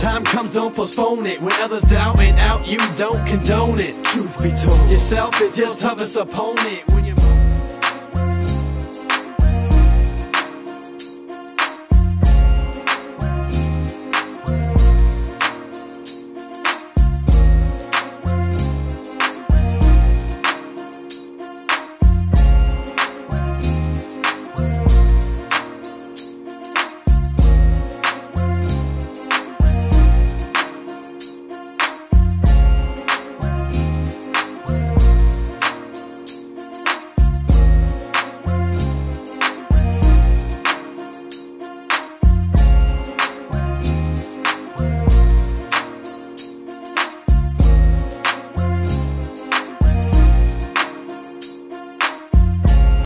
Time comes, don't postpone it. When others doubt and out, you don't condone it. Truth be told, yourself is your toughest opponent. When you